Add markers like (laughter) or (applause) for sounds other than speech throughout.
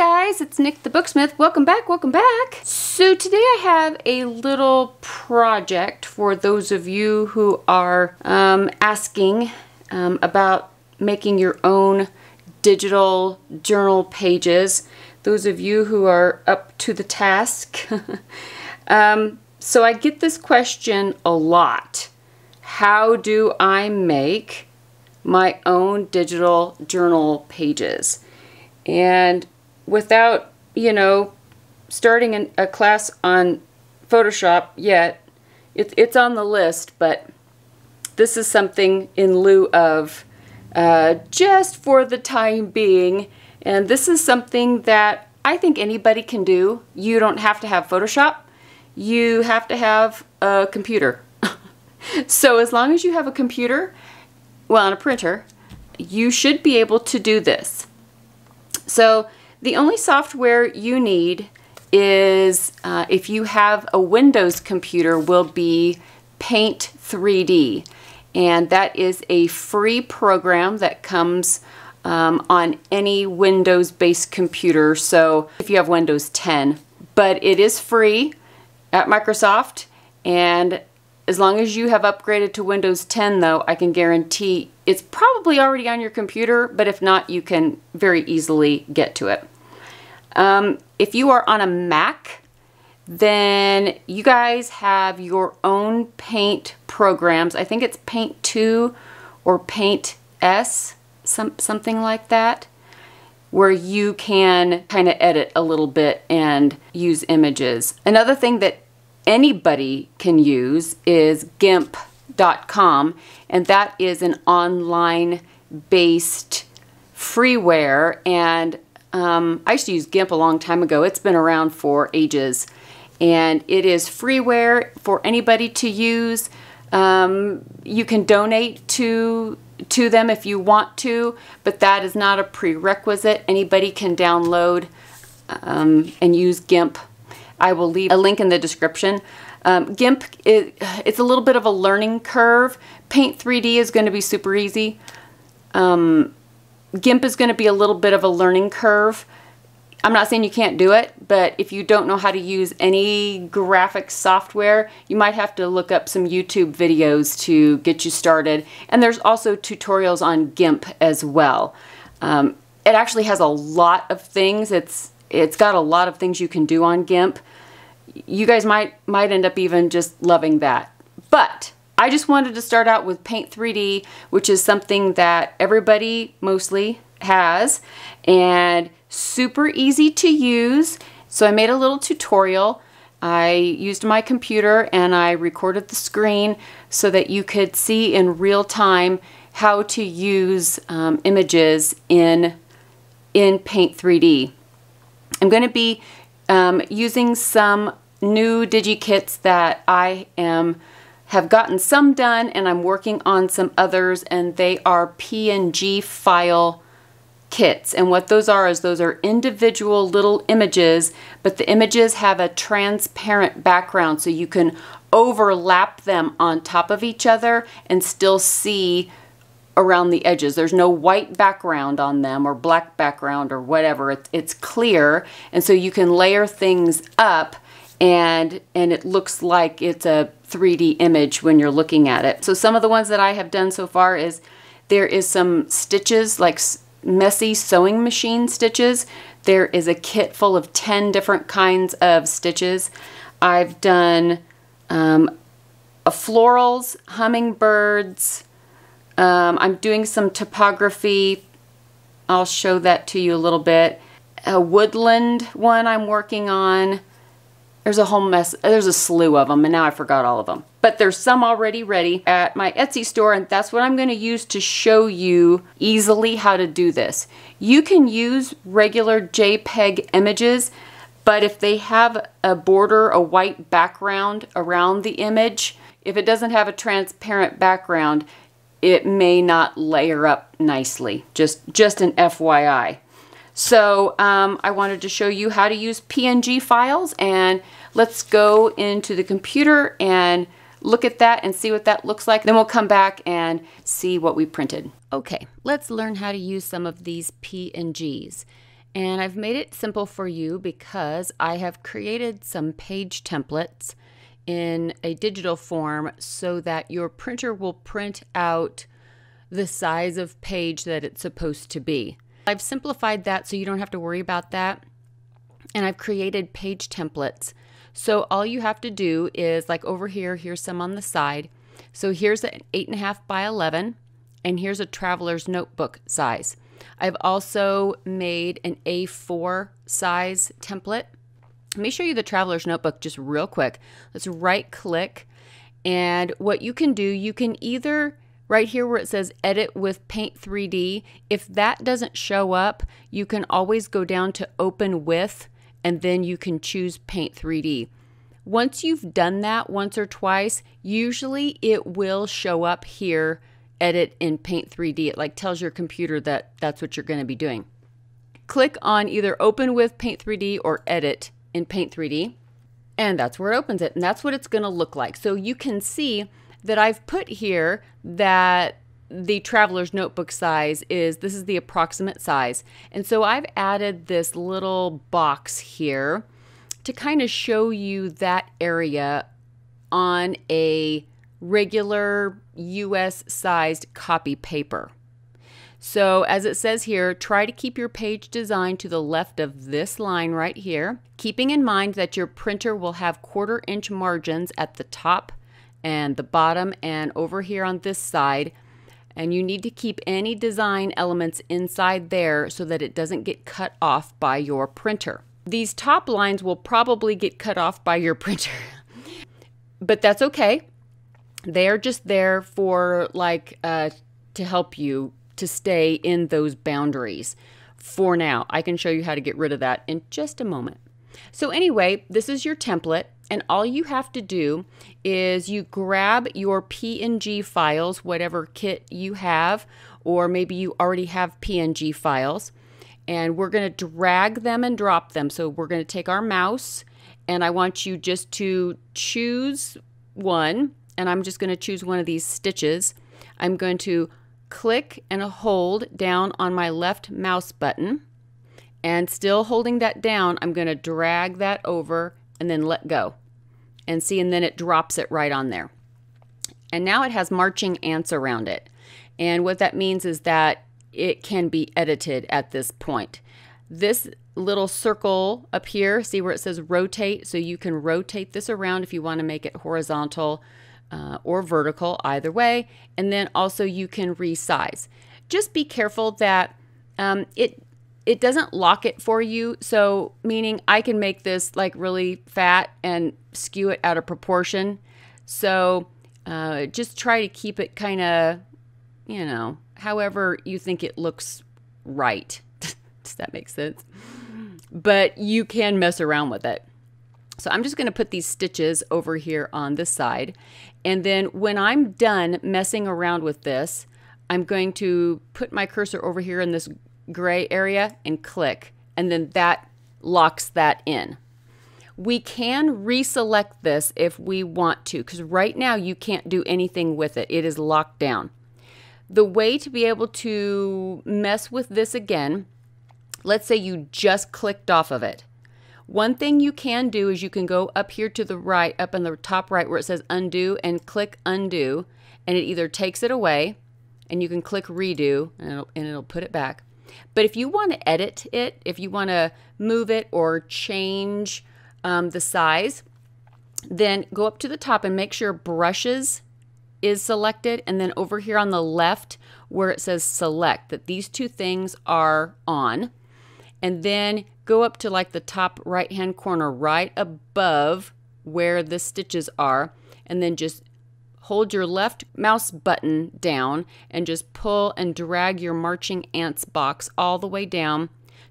guys, it's Nik the Booksmith. Welcome back, welcome back. So today I have a little project for those of you who are um, asking um, about making your own digital journal pages. Those of you who are up to the task. (laughs) um, so I get this question a lot. How do I make my own digital journal pages? And without, you know, starting an, a class on Photoshop yet, it, it's on the list, but this is something in lieu of uh, just for the time being. And this is something that I think anybody can do. You don't have to have Photoshop. You have to have a computer. (laughs) so as long as you have a computer, well, and a printer, you should be able to do this. So the only software you need is uh, if you have a Windows computer will be Paint 3D and that is a free program that comes um, on any Windows based computer. So if you have Windows 10 but it is free at Microsoft. And as long as you have upgraded to Windows 10 though I can guarantee it's probably already on your computer but if not you can very easily get to it. Um, if you are on a Mac, then you guys have your own paint programs. I think it's Paint 2 or Paint S, some, something like that, where you can kind of edit a little bit and use images. Another thing that anybody can use is GIMP.com, and that is an online based freeware and um, I used to use GIMP a long time ago. It's been around for ages. And it is freeware for anybody to use. Um, you can donate to to them if you want to, but that is not a prerequisite. Anybody can download um, and use GIMP. I will leave a link in the description. Um, GIMP, it, it's a little bit of a learning curve. Paint 3D is going to be super easy. Um, GIMP is going to be a little bit of a learning curve. I'm not saying you can't do it, but if you don't know how to use any graphic software, you might have to look up some YouTube videos to get you started. And there's also tutorials on GIMP as well. Um, it actually has a lot of things. It's it's got a lot of things you can do on GIMP. You guys might might end up even just loving that. But I just wanted to start out with Paint 3D, which is something that everybody mostly has and super easy to use. So I made a little tutorial. I used my computer and I recorded the screen so that you could see in real time how to use um, images in, in Paint 3D. I'm going to be um, using some new DigiKits that I am have gotten some done and I'm working on some others and they are PNG file kits and what those are is those are individual little images but the images have a transparent background so you can overlap them on top of each other and still see around the edges. There's no white background on them or black background or whatever. It's, it's clear and so you can layer things up and and it looks like it's a 3D image when you're looking at it. So some of the ones that I have done so far is there is some stitches like messy sewing machine stitches. There is a kit full of 10 different kinds of stitches. I've done um, florals, hummingbirds. Um, I'm doing some topography. I'll show that to you a little bit. A woodland one I'm working on. There's a whole mess, there's a slew of them, and now I forgot all of them. But there's some already ready at my Etsy store, and that's what I'm going to use to show you easily how to do this. You can use regular JPEG images, but if they have a border, a white background around the image, if it doesn't have a transparent background, it may not layer up nicely. Just, just an FYI. So um, I wanted to show you how to use PNG files and let's go into the computer and look at that and see what that looks like. Then we'll come back and see what we printed. Okay, let's learn how to use some of these PNGs. And I've made it simple for you because I have created some page templates in a digital form so that your printer will print out the size of page that it's supposed to be. I've simplified that so you don't have to worry about that. And I've created page templates. So all you have to do is like over here, here's some on the side. So here's an eight and a half by 11 and here's a traveler's notebook size. I've also made an A4 size template. Let me show you the traveler's notebook just real quick. Let's right click and what you can do, you can either right here where it says edit with paint 3D, if that doesn't show up, you can always go down to open with and then you can choose paint 3D. Once you've done that once or twice, usually it will show up here edit in Paint 3D. It like tells your computer that that's what you're going to be doing. Click on either open with Paint 3D or edit in Paint 3D. And that's where it opens it. And that's what it's going to look like. So you can see that I've put here that the traveler's notebook size is this is the approximate size. And so I've added this little box here to kind of show you that area on a regular US sized copy paper. So as it says here, try to keep your page design to the left of this line right here, keeping in mind that your printer will have quarter inch margins at the top and the bottom and over here on this side. And you need to keep any design elements inside there so that it doesn't get cut off by your printer. These top lines will probably get cut off by your (laughs) printer, but that's okay they are just there for like uh, to help you to stay in those boundaries for now. I can show you how to get rid of that in just a moment. So anyway, this is your template and all you have to do is you grab your PNG files, whatever kit you have, or maybe you already have PNG files, and we're going to drag them and drop them. So we're going to take our mouse and I want you just to choose one and I'm just going to choose one of these stitches. I'm going to click and hold down on my left mouse button and still holding that down, I'm going to drag that over and then let go. And see, and then it drops it right on there. And now it has marching ants around it. And what that means is that it can be edited at this point. This little circle up here, see where it says rotate? So you can rotate this around if you want to make it horizontal uh, or vertical, either way. And then also you can resize. Just be careful that um, it it doesn't lock it for you. So meaning I can make this like really fat and skew it out of proportion. So uh, just try to keep it kind of, you know, however you think it looks right. (laughs) Does that make sense? But you can mess around with it. So I'm just going to put these stitches over here on this side. And then when I'm done messing around with this, I'm going to put my cursor over here in this gray area and click. And then that locks that in. We can reselect this if we want to, because right now you can't do anything with it. It is locked down. The way to be able to mess with this again, let's say you just clicked off of it. One thing you can do is you can go up here to the right, up in the top right where it says undo and click undo and it either takes it away and you can click redo and it'll, and it'll put it back. But if you want to edit it, if you want to move it or change um, the size, then go up to the top and make sure brushes is selected. And then over here on the left where it says select that these two things are on. And then go up to like the top right hand corner right above where the stitches are and then just hold your left mouse button down and just pull and drag your marching ants box all the way down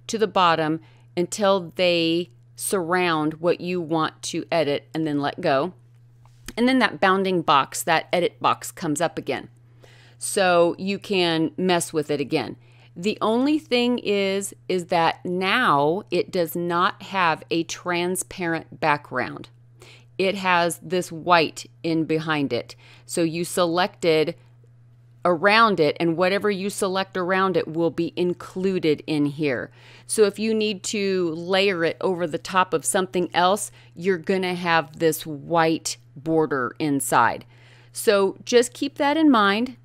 to the bottom until they surround what you want to edit and then let go. And then that bounding box, that edit box comes up again. So you can mess with it again. The only thing is is that now it does not have a transparent background. It has this white in behind it. So you selected around it and whatever you select around it will be included in here. So if you need to layer it over the top of something else, you're going to have this white border inside. So just keep that in mind.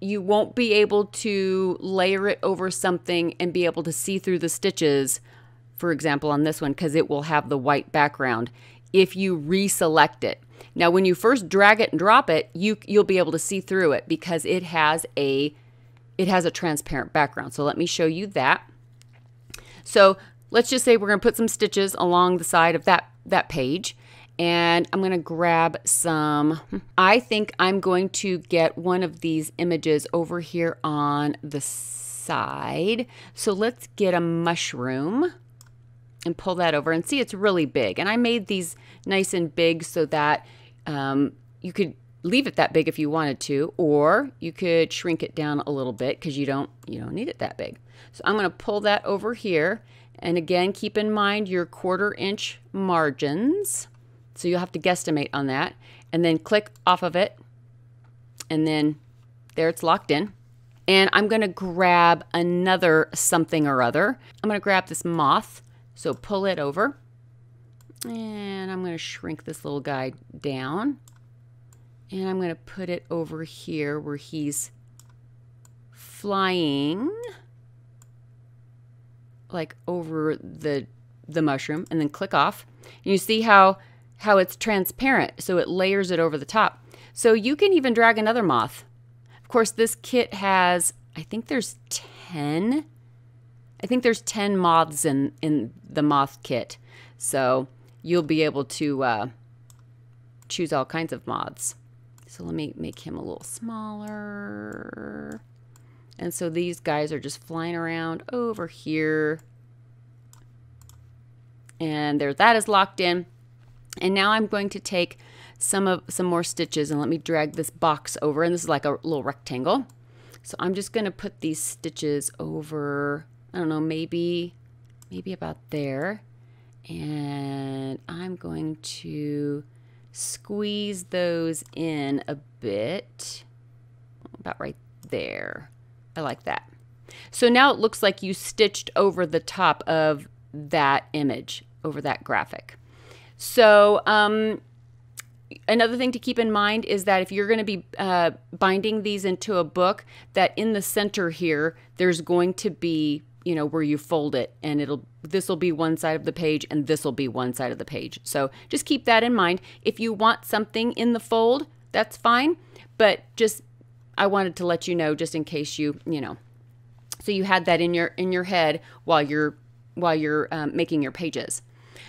You won't be able to layer it over something and be able to see through the stitches, for example, on this one, because it will have the white background if you reselect it. Now, when you first drag it and drop it, you you'll be able to see through it because it has a it has a transparent background. So let me show you that. So let's just say we're going to put some stitches along the side of that that page and I'm going to grab some I think I'm going to get one of these images over here on the side. So let's get a mushroom and pull that over and see it's really big. And I made these nice and big so that um, you could leave it that big if you wanted to, or you could shrink it down a little bit because you don't you don't need it that big. So I'm going to pull that over here. And again, keep in mind your quarter inch margins. So you'll have to guesstimate on that. And then click off of it. And then there it's locked in. And I'm going to grab another something or other. I'm going to grab this moth so pull it over. And I'm going to shrink this little guy down. And I'm going to put it over here where he's flying like over the the mushroom and then click off. And you see how how it's transparent so it layers it over the top. So you can even drag another moth. Of course this kit has I think there's 10 I think there's 10 moths in, in the moth kit. So you'll be able to uh, choose all kinds of moths. So let me make him a little smaller. And so these guys are just flying around over here. And there, that is locked in. And now I'm going to take some of some more stitches and let me drag this box over. And this is like a little rectangle. So I'm just going to put these stitches over I don't know, maybe, maybe about there. And I'm going to squeeze those in a bit, about right there. I like that. So now it looks like you stitched over the top of that image, over that graphic. So um, another thing to keep in mind is that if you're going to be uh, binding these into a book, that in the center here, there's going to be you know where you fold it and it'll this will be one side of the page and this will be one side of the page. So just keep that in mind. If you want something in the fold that's fine but just i wanted to let you know just in case you you know so you had that in your in your head while you're while you're um, making your pages.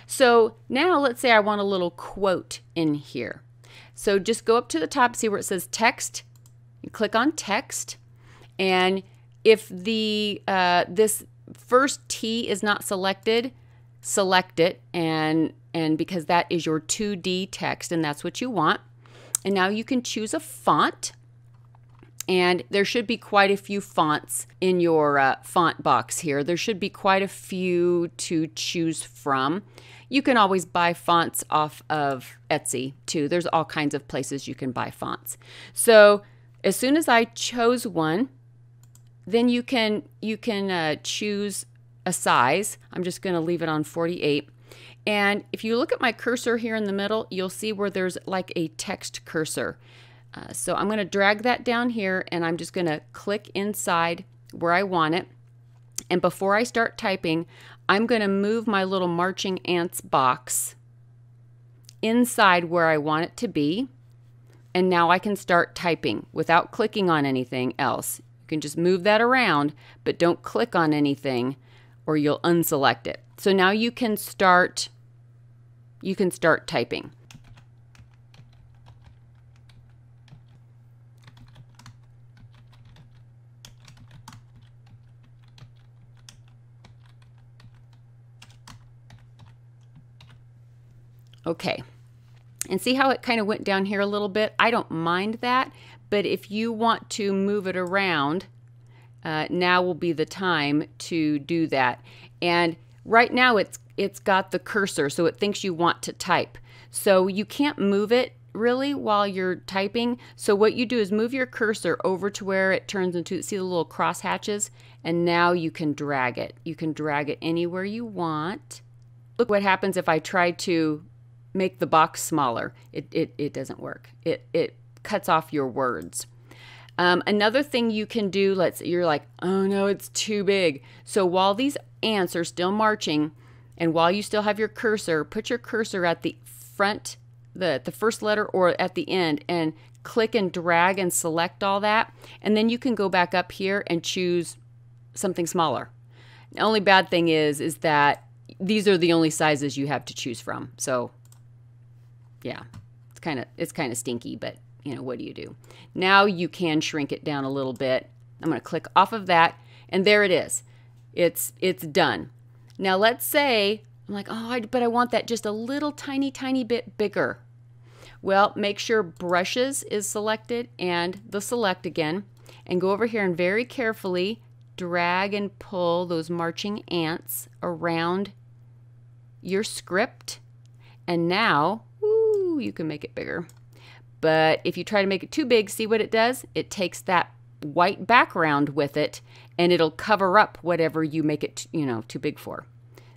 So now let's say i want a little quote in here. So just go up to the top see where it says text. You click on text and if the uh, this first T is not selected, select it and and because that is your 2D text and that's what you want. And now you can choose a font and there should be quite a few fonts in your uh, font box here. There should be quite a few to choose from. You can always buy fonts off of Etsy too. There's all kinds of places you can buy fonts. So as soon as I chose one, then you can you can uh, choose a size. I'm just going to leave it on 48. And if you look at my cursor here in the middle, you'll see where there's like a text cursor. Uh, so I'm going to drag that down here and I'm just going to click inside where I want it. And before I start typing, I'm going to move my little marching ants box inside where I want it to be. And now I can start typing without clicking on anything else can just move that around, but don't click on anything or you'll unselect it. So now you can start you can start typing. Okay. And see how it kind of went down here a little bit? I don't mind that but if you want to move it around, uh, now will be the time to do that. And right now it's it's got the cursor, so it thinks you want to type. So you can't move it really while you're typing. So what you do is move your cursor over to where it turns into, see the little cross hatches? And now you can drag it. You can drag it anywhere you want. Look what happens if I try to make the box smaller. It, it, it doesn't work. It, it cuts off your words. Um, another thing you can do, let's you're like, oh no, it's too big. So while these ants are still marching, and while you still have your cursor, put your cursor at the front, the the first letter, or at the end, and click and drag and select all that, and then you can go back up here and choose something smaller. The only bad thing is, is that these are the only sizes you have to choose from. So, yeah, it's kind of it's kind of stinky, but you know, what do you do? Now you can shrink it down a little bit. I'm going to click off of that and there it is. It's it's done. Now let's say I'm like, "Oh, I, but I want that just a little tiny tiny bit bigger." Well, make sure brushes is selected and the select again and go over here and very carefully drag and pull those marching ants around your script. And now, woo, you can make it bigger. But if you try to make it too big, see what it does? It takes that white background with it and it'll cover up whatever you make it, you know, too big for.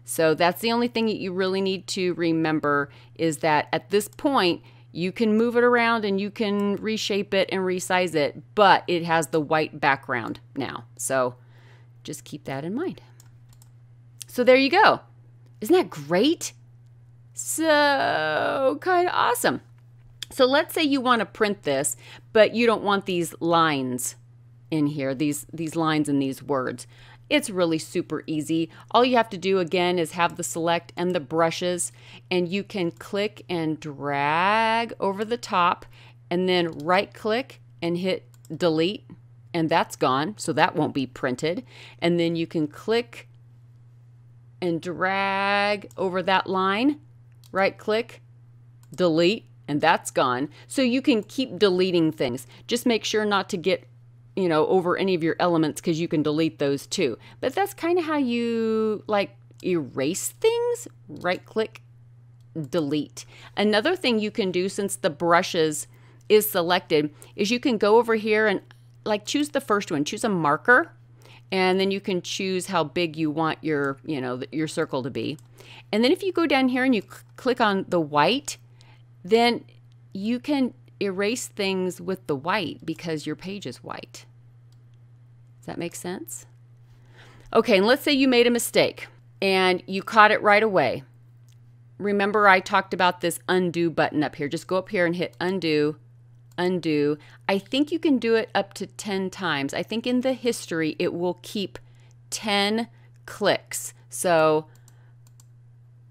So that's the only thing that you really need to remember is that at this point, you can move it around and you can reshape it and resize it, but it has the white background now. So just keep that in mind. So there you go. Isn't that great? So kind of awesome. So let's say you want to print this, but you don't want these lines in here, these, these lines and these words. It's really super easy. All you have to do again is have the select and the brushes and you can click and drag over the top and then right click and hit delete and that's gone. So that won't be printed. And then you can click and drag over that line, right click, delete, and that's gone. So you can keep deleting things. Just make sure not to get, you know, over any of your elements because you can delete those too. But that's kind of how you like erase things. Right click, delete. Another thing you can do since the brushes is selected is you can go over here and like choose the first one, choose a marker and then you can choose how big you want your, you know, your circle to be. And then if you go down here and you click on the white, then you can erase things with the white because your page is white. Does that make sense? Okay, and let's say you made a mistake and you caught it right away. Remember I talked about this undo button up here. Just go up here and hit undo, undo. I think you can do it up to 10 times. I think in the history it will keep 10 clicks. So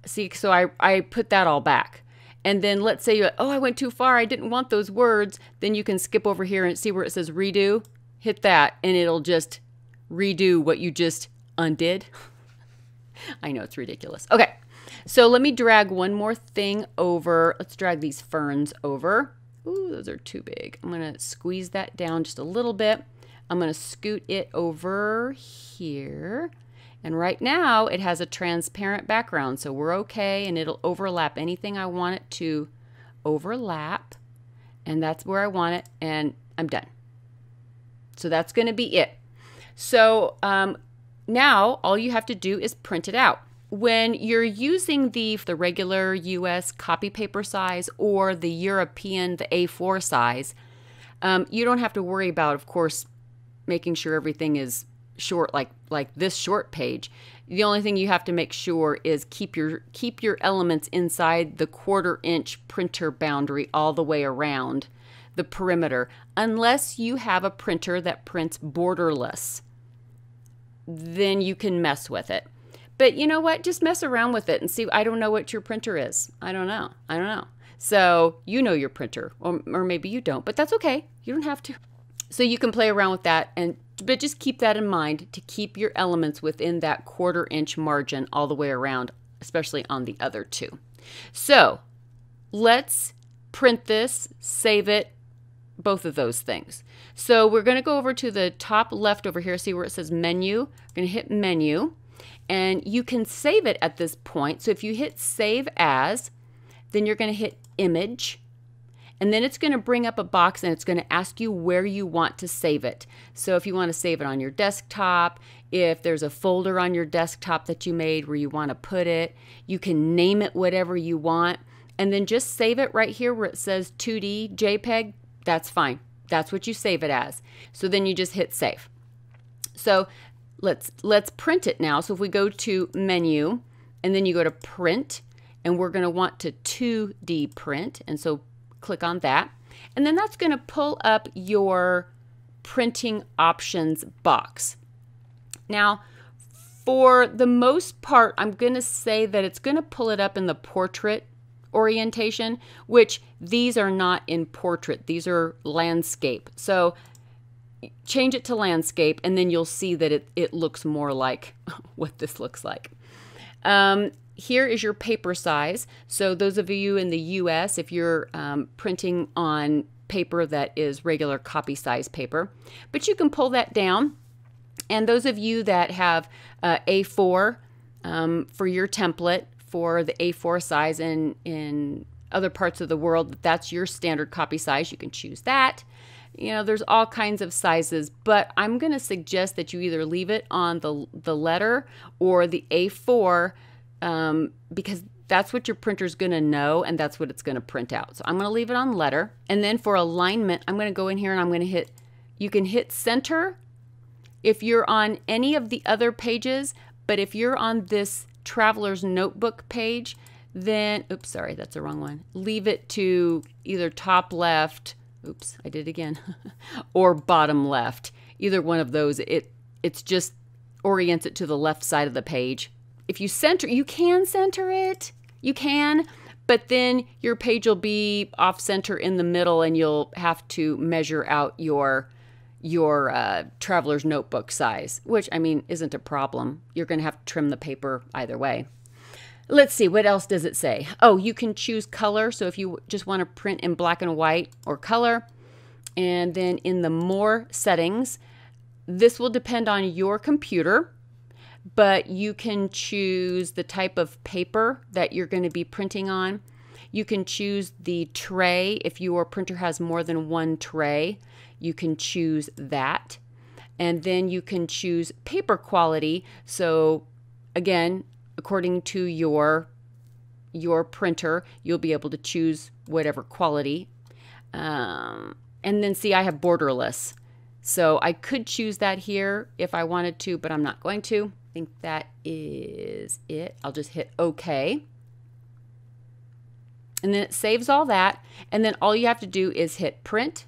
see, so I, I put that all back and then let's say, oh, I went too far, I didn't want those words, then you can skip over here and see where it says redo, hit that, and it'll just redo what you just undid. (laughs) I know it's ridiculous. Okay, so let me drag one more thing over. Let's drag these ferns over. Ooh, those are too big. I'm going to squeeze that down just a little bit. I'm going to scoot it over here. And right now it has a transparent background, so we're okay and it'll overlap anything I want it to overlap. And that's where I want it and I'm done. So that's going to be it. So um, now all you have to do is print it out. When you're using the, the regular US copy paper size or the European, the A4 size, um, you don't have to worry about, of course, making sure everything is short like like this short page the only thing you have to make sure is keep your keep your elements inside the quarter inch printer boundary all the way around the perimeter unless you have a printer that prints borderless. Then you can mess with it. But you know what? Just mess around with it and see i don't know what your printer is. I don't know. I don't know. So you know your printer or, or maybe you don't but that's okay. You don't have to. So you can play around with that and but just keep that in mind to keep your elements within that quarter inch margin all the way around, especially on the other two. So let's print this, save it, both of those things. So we're going to go over to the top left over here, see where it says menu. I'm going to hit menu and you can save it at this point. So if you hit save as, then you're going to hit image And then it's going to bring up a box and it's going to ask you where you want to save it. So if you want to save it on your desktop, if there's a folder on your desktop that you made where you want to put it, you can name it whatever you want and then just save it right here where it says 2D JPEG. That's fine. That's what you save it as. So then you just hit save. So let's let's print it now. So if we go to menu and then you go to print and we're going to want to 2D print and so click on that. And then that's going to pull up your printing options box. Now, for the most part, I'm going to say that it's going to pull it up in the portrait orientation, which these are not in portrait. These are landscape. So change it to landscape and then you'll see that it, it looks more like (laughs) what this looks like. Um, here is your paper size. So those of you in the US, if you're um, printing on paper that is regular copy size paper, but you can pull that down. And those of you that have uh, A4 um, for your template for the A4 size in, in other parts of the world, that's your standard copy size, you can choose that. You know, there's all kinds of sizes, but I'm going to suggest that you either leave it on the, the letter or the A4 um, because that's what your printer's going to know and that's what it's going to print out. So I'm going to leave it on letter. And then for alignment, I'm going to go in here and I'm going to hit, you can hit center if you're on any of the other pages, but if you're on this traveler's notebook page, then, oops, sorry, that's the wrong one. Leave it to either top left, oops, I did again, (laughs) or bottom left. Either one of those, it it's just orients it to the left side of the page if you center, you can center it, you can, but then your page will be off center in the middle and you'll have to measure out your your uh, traveler's notebook size, which I mean isn't a problem. You're going to have to trim the paper either way. Let's see, what else does it say? Oh, you can choose color. So if you just want to print in black and white or color, and then in the more settings, this will depend on your computer but you can choose the type of paper that you're going to be printing on. You can choose the tray. If your printer has more than one tray, you can choose that. And then you can choose paper quality. So again, according to your your printer, you'll be able to choose whatever quality. Um, and then see, I have borderless. So I could choose that here if I wanted to, but I'm not going to think that is it. I'll just hit OK. And then it saves all that. And then all you have to do is hit print.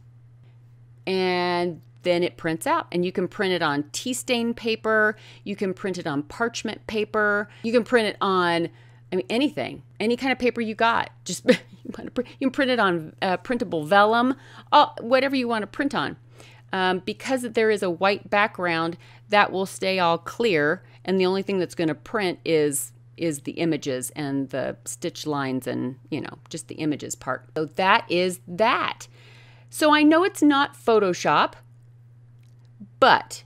And then it prints out. And you can print it on tea stain paper. You can print it on parchment paper. You can print it on, I mean, anything, any kind of paper you got. Just (laughs) you can print it on uh, printable vellum, all, whatever you want to print on. Um, because there is a white background, that will stay all clear and the only thing that's going to print is is the images and the stitch lines and you know just the images part. So that is that. So i know it's not photoshop but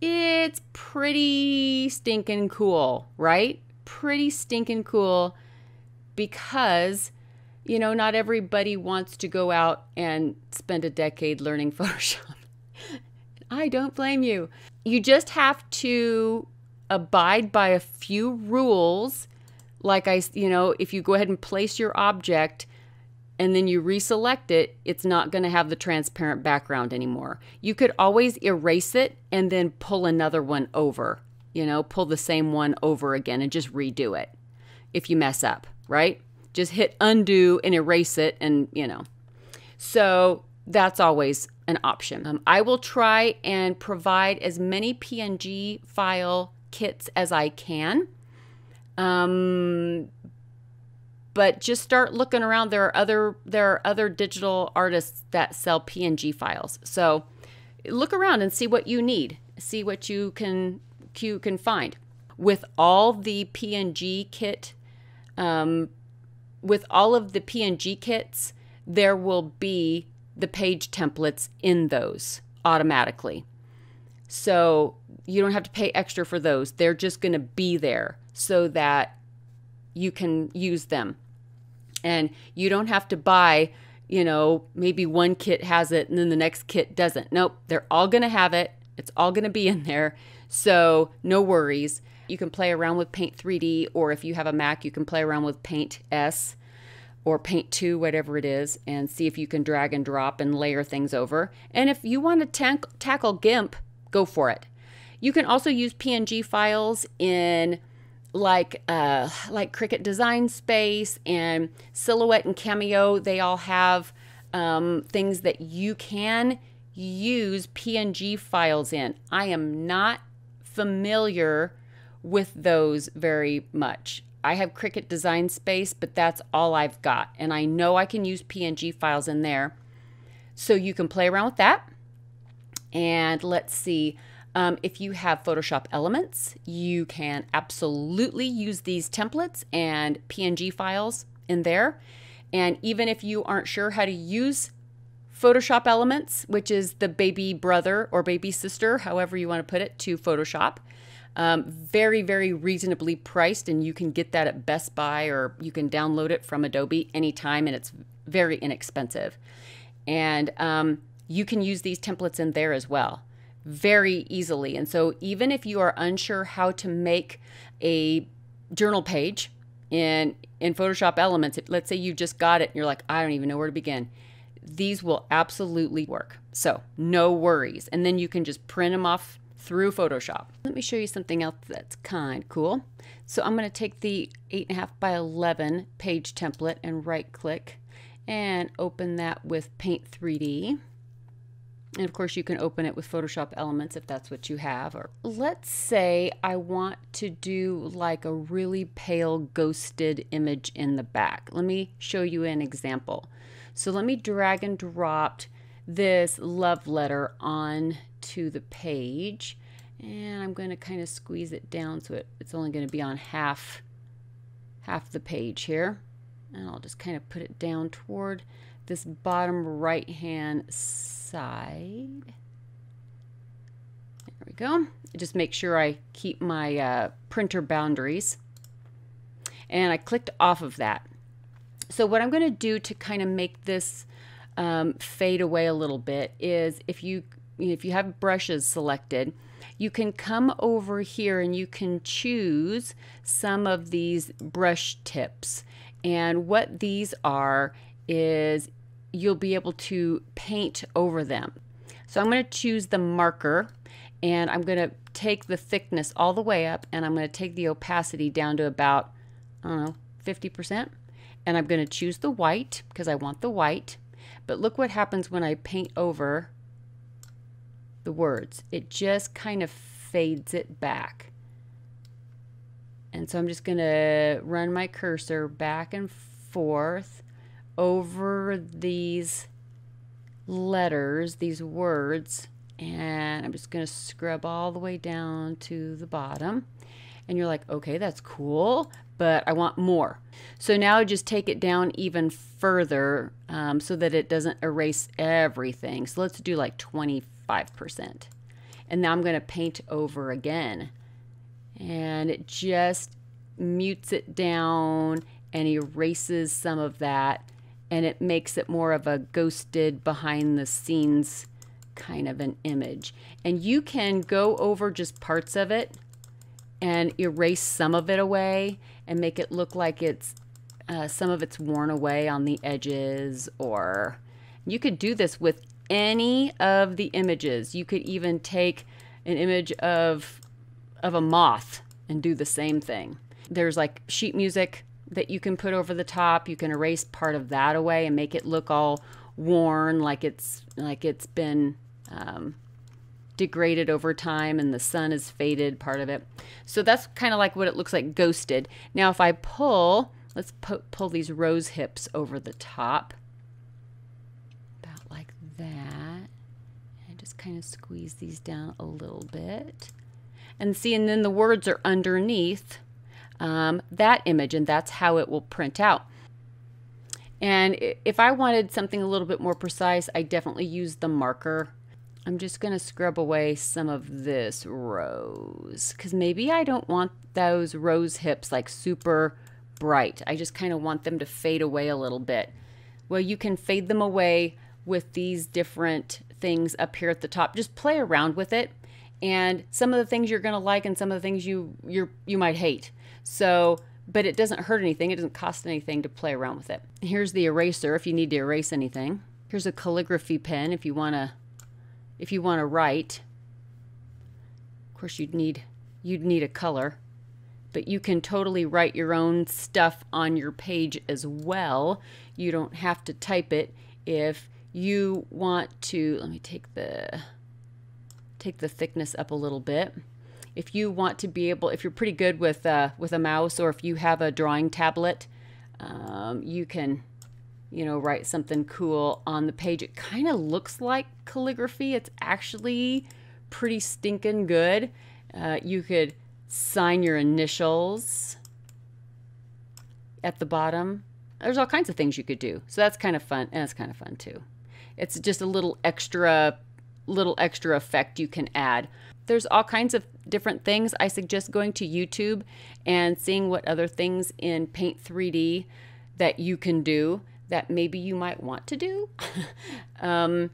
it's pretty stinking cool right? Pretty stinking cool because you know not everybody wants to go out and spend a decade learning (laughs) photoshop. I don't blame you. You just have to abide by a few rules. Like I you know if you go ahead and place your object and then you reselect it it's not going to have the transparent background anymore. You could always erase it and then pull another one over you know pull the same one over again and just redo it if you mess up right? Just hit undo and erase it and you know. So that's always an option. Um, I will try and provide as many PNG file kits as I can. Um, but just start looking around. There are other there are other digital artists that sell PNG files. So look around and see what you need. See what you can you can find. With all the PNG kit, um, with all of the PNG kits, there will be the page templates in those automatically. So you don't have to pay extra for those. They're just going to be there so that you can use them. And you don't have to buy, you know, maybe one kit has it and then the next kit doesn't. Nope, they're all going to have it. It's all going to be in there. So, no worries. You can play around with Paint 3D, or if you have a Mac, you can play around with Paint S or Paint 2, whatever it is, and see if you can drag and drop and layer things over. And if you want to tackle GIMP, go for it. You can also use PNG files in like uh, like Cricut Design Space and Silhouette and Cameo. They all have um, things that you can use PNG files in. I am not familiar with those very much. I have Cricut Design Space, but that's all I've got. And I know I can use PNG files in there. So you can play around with that. And let's see. Um, if you have Photoshop elements, you can absolutely use these templates and PNG files in there. And even if you aren't sure how to use Photoshop Elements, which is the baby brother or baby sister, however you want to put it, to Photoshop. Um, very, very reasonably priced, and you can get that at Best Buy or you can download it from Adobe anytime, and it's very inexpensive. And um, you can use these templates in there as well very easily. And so, even if you are unsure how to make a journal page in in Photoshop Elements, if, let's say you just got it and you're like, I don't even know where to begin these will absolutely work. So no worries. And then you can just print them off through Photoshop. Let me show you something else that's kind cool. So I'm going to take the 8.5 by 11 page template and right click and open that with Paint 3D. And of course you can open it with Photoshop Elements if that's what you have. Or let's say I want to do like a really pale ghosted image in the back. Let me show you an example. So let me drag and drop this love letter on to the page. And I'm going to kind of squeeze it down so it, it's only going to be on half, half the page here. And I'll just kind of put it down toward this bottom right hand side. There we go. Just make sure I keep my uh, printer boundaries. And I clicked off of that. So what I'm going to do to kind of make this um, fade away a little bit is if you if you have brushes selected, you can come over here and you can choose some of these brush tips. And what these are is you'll be able to paint over them. So I'm going to choose the marker and I'm going to take the thickness all the way up and I'm going to take the opacity down to about, I don't know, 50% and I'm going to choose the white because I want the white. But look what happens when I paint over the words. It just kind of fades it back. And so I'm just going to run my cursor back and forth over these letters, these words, and I'm just going to scrub all the way down to the bottom. And you're like, okay, that's cool, but I want more. So now just take it down even further um, so that it doesn't erase everything. So let's do like 25%. And now I'm going to paint over again. And it just mutes it down and erases some of that. And it makes it more of a ghosted behind the scenes kind of an image. And you can go over just parts of it and erase some of it away and make it look like it's uh, some of it's worn away on the edges or you could do this with any of the images. You could even take an image of of a moth and do the same thing. There's like sheet music that you can put over the top. You can erase part of that away and make it look all worn like it's like it's been um, degraded over time and the sun has faded part of it. So that's kind of like what it looks like ghosted. Now if I pull, let's pu pull these rose hips over the top. About like that. And just kind of squeeze these down a little bit. And see, and then the words are underneath um, that image and that's how it will print out. And if I wanted something a little bit more precise, I definitely use the marker I'm just going to scrub away some of this rose because maybe I don't want those rose hips like super bright. I just kind of want them to fade away a little bit. Well, you can fade them away with these different things up here at the top. Just play around with it. And some of the things you're going to like and some of the things you you you might hate. So, but it doesn't hurt anything. It doesn't cost anything to play around with it. Here's the eraser if you need to erase anything. Here's a calligraphy pen if you want to if you want to write. Of course, you'd need you'd need a color but you can totally write your own stuff on your page as well. You don't have to type it. If you want to, let me take the take the thickness up a little bit. If you want to be able, if you're pretty good with uh, with a mouse, or if you have a drawing tablet, um, you can, you know, write something cool on the page. It kind of looks like calligraphy. It's actually pretty stinking good. Uh, you could sign your initials at the bottom. There's all kinds of things you could do. So that's kind of fun. And it's kind of fun too. It's just a little extra little extra effect you can add. There's all kinds of different things. I suggest going to YouTube and seeing what other things in Paint 3D that you can do that maybe you might want to do. (laughs) um,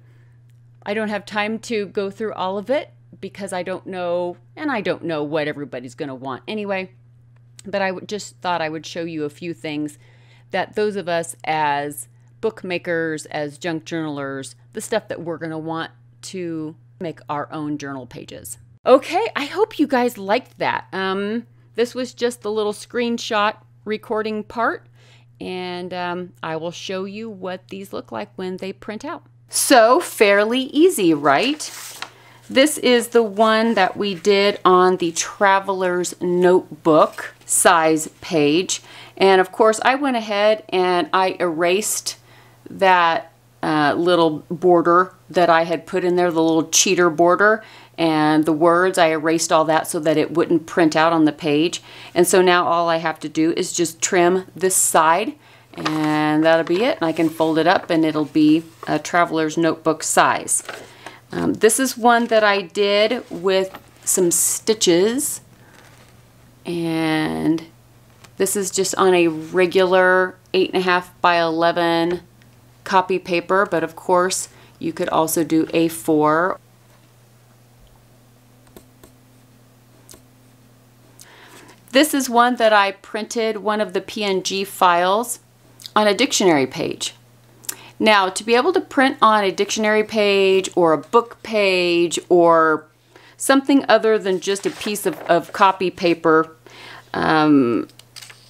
I don't have time to go through all of it, because I don't know, and I don't know what everybody's going to want anyway. But I just thought I would show you a few things that those of us as bookmakers, as junk journalers, the stuff that we're going to want to make our own journal pages. Okay, I hope you guys liked that. Um, this was just the little screenshot recording part, and um, I will show you what these look like when they print out. So, fairly easy, right? This is the one that we did on the Traveler's Notebook size page. And of course, I went ahead and I erased that uh, little border that I had put in there, the little cheater border, and the words, I erased all that so that it wouldn't print out on the page. And so now all I have to do is just trim this side and that'll be it. And I can fold it up and it'll be a Traveler's Notebook size. Um, this is one that I did with some stitches and this is just on a regular 8.5 by 11 copy paper but of course you could also do A4 This is one that I printed one of the PNG files on a dictionary page. Now, to be able to print on a dictionary page or a book page or something other than just a piece of, of copy paper, um,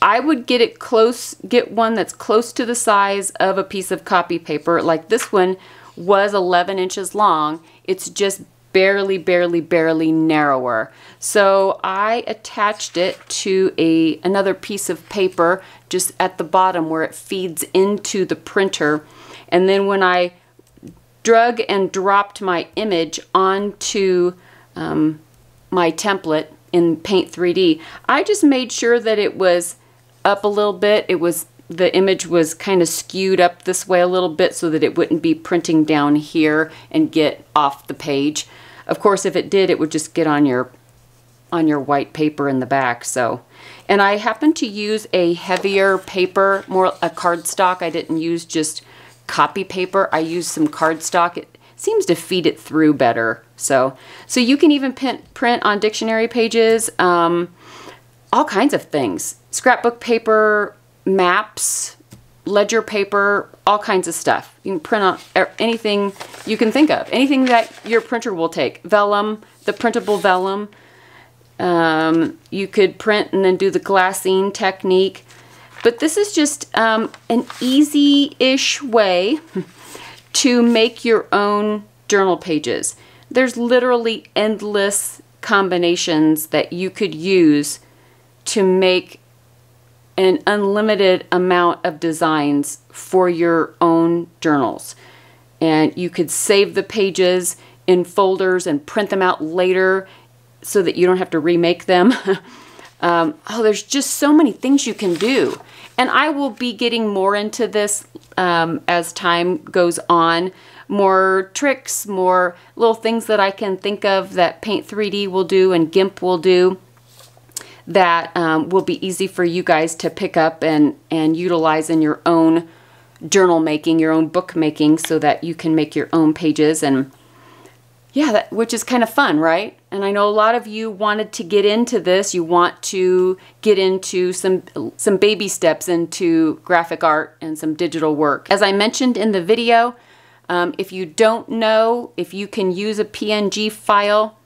I would get it close, get one that's close to the size of a piece of copy paper. Like this one was 11 inches long. It's just barely, barely, barely narrower. So I attached it to a another piece of paper just at the bottom where it feeds into the printer and then when I drug and dropped my image onto um, my template in Paint 3D, I just made sure that it was up a little bit. It was the image was kind of skewed up this way a little bit so that it wouldn't be printing down here and get off the page. Of course, if it did, it would just get on your on your white paper in the back. So, and I happened to use a heavier paper, more a cardstock. I didn't use just copy paper. I used some cardstock. It seems to feed it through better. So, so you can even print, print on dictionary pages, um, all kinds of things. Scrapbook paper, maps, ledger paper, all kinds of stuff. You can print on anything you can think of. Anything that your printer will take. Vellum, the printable vellum. Um, you could print and then do the glassine technique. But this is just um, an easy-ish way (laughs) to make your own journal pages. There's literally endless combinations that you could use to make an unlimited amount of designs for your own journals. And you could save the pages in folders and print them out later so that you don't have to remake them. (laughs) um, oh, there's just so many things you can do. And I will be getting more into this um, as time goes on. More tricks, more little things that I can think of that Paint 3D will do and GIMP will do that um, will be easy for you guys to pick up and, and utilize in your own journal making, your own book making, so that you can make your own pages and yeah, that, which is kind of fun, right? And I know a lot of you wanted to get into this. You want to get into some some baby steps into graphic art and some digital work. As I mentioned in the video, um, if you don't know if you can use a PNG file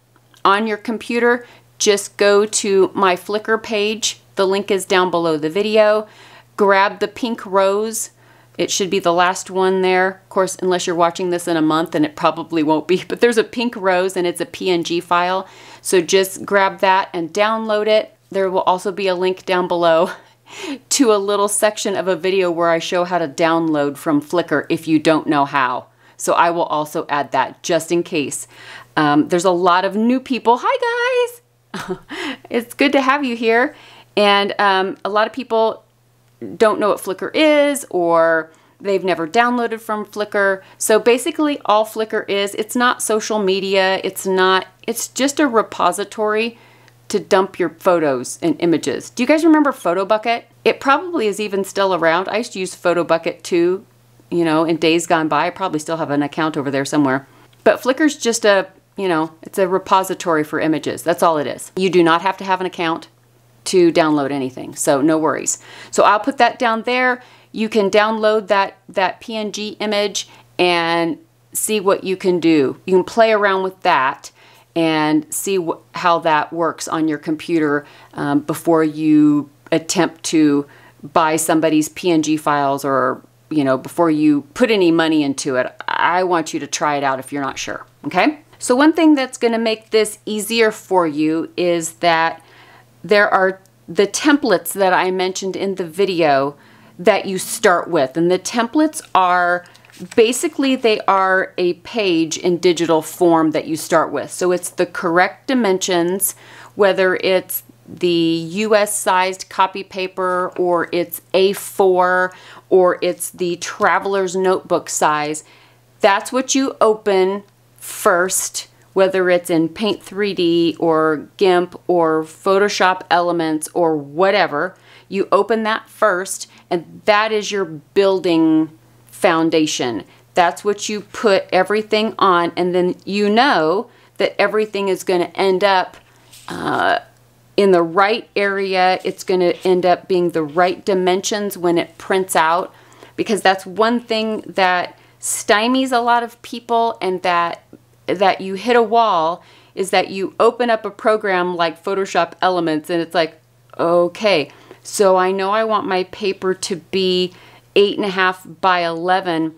on your computer, just go to my Flickr page. The link is down below the video. Grab the pink rose it should be the last one there. Of course, unless you're watching this in a month, and it probably won't be, (laughs) but there's a pink rose and it's a PNG file. So just grab that and download it. There will also be a link down below (laughs) to a little section of a video where I show how to download from Flickr if you don't know how. So I will also add that just in case. Um, there's a lot of new people. Hi guys! (laughs) it's good to have you here. And um, a lot of people don't know what Flickr is or they've never downloaded from Flickr. So basically all Flickr is, it's not social media, it's not, it's just a repository to dump your photos and images. Do you guys remember Photobucket? It probably is even still around. I used to use Photobucket too, you know, in days gone by. I probably still have an account over there somewhere. But Flickr's just a, you know, it's a repository for images. That's all it is. You do not have to have an account to download anything. So no worries. So I'll put that down there. You can download that, that PNG image and see what you can do. You can play around with that and see how that works on your computer um, before you attempt to buy somebody's PNG files or you know before you put any money into it. I want you to try it out if you're not sure. Okay. So one thing that's going to make this easier for you is that there are the templates that I mentioned in the video that you start with. And the templates are basically they are a page in digital form that you start with. So it's the correct dimensions, whether it's the US sized copy paper or it's A4 or it's the traveler's notebook size. That's what you open first whether it's in Paint 3D or GIMP or Photoshop Elements or whatever. You open that first, and that is your building foundation. That's what you put everything on, and then you know that everything is going to end up uh, in the right area. It's going to end up being the right dimensions when it prints out, because that's one thing that stymies a lot of people and that that you hit a wall is that you open up a program like Photoshop Elements and it's like, okay, so I know I want my paper to be eight and a half by 11,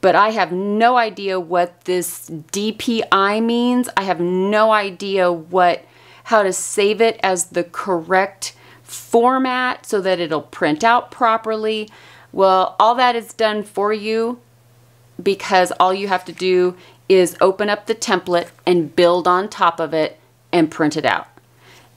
but I have no idea what this DPI means. I have no idea what, how to save it as the correct format so that it'll print out properly. Well, all that is done for you because all you have to do is open up the template and build on top of it and print it out.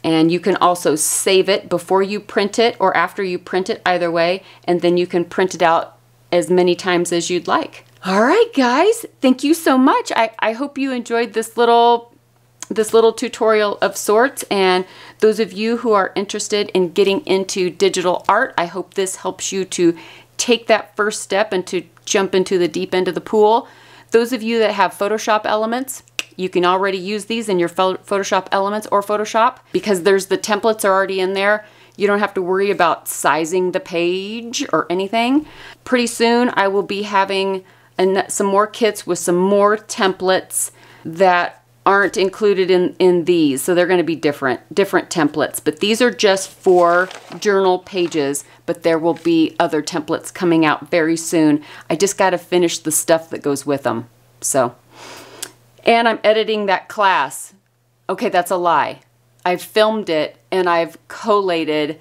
And you can also save it before you print it or after you print it, either way, and then you can print it out as many times as you'd like. All right, guys, thank you so much. I, I hope you enjoyed this little this little tutorial of sorts and those of you who are interested in getting into digital art, I hope this helps you to take that first step and to jump into the deep end of the pool. Those of you that have Photoshop elements, you can already use these in your Photoshop elements or Photoshop because there's the templates are already in there. You don't have to worry about sizing the page or anything. Pretty soon I will be having some more kits with some more templates that aren't included in, in these. So they're going to be different, different templates. But these are just for journal pages, but there will be other templates coming out very soon. I just got to finish the stuff that goes with them. So, and I'm editing that class. Okay, that's a lie. I've filmed it and I've collated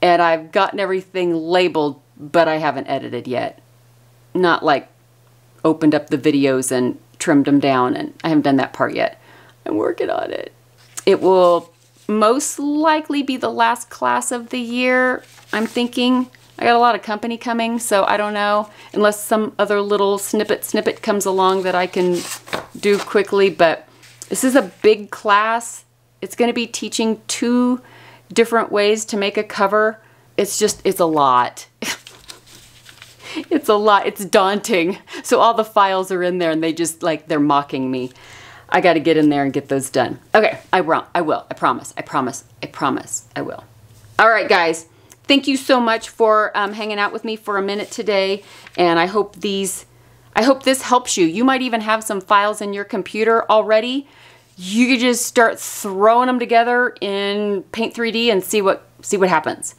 and I've gotten everything labeled, but I haven't edited yet. Not like opened up the videos and trimmed them down and I haven't done that part yet. I'm working on it. It will most likely be the last class of the year, I'm thinking. I got a lot of company coming, so I don't know, unless some other little snippet snippet comes along that I can do quickly, but this is a big class. It's going to be teaching two different ways to make a cover. It's just, it's a lot. (laughs) it's a lot. It's daunting. So all the files are in there and they just like, they're mocking me. I got to get in there and get those done. Okay, I will. I will. I promise. I promise. I promise. I will. All right, guys. Thank you so much for um, hanging out with me for a minute today. And I hope these, I hope this helps you. You might even have some files in your computer already. You could just start throwing them together in Paint 3D and see what see what happens.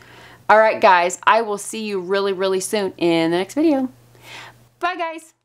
All right, guys. I will see you really, really soon in the next video. Bye, guys.